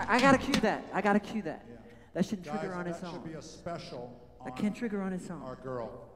I, I gotta cue that. I gotta cue that. Yeah. That shouldn't trigger on its that should be a special That on can trigger on its own. our girl.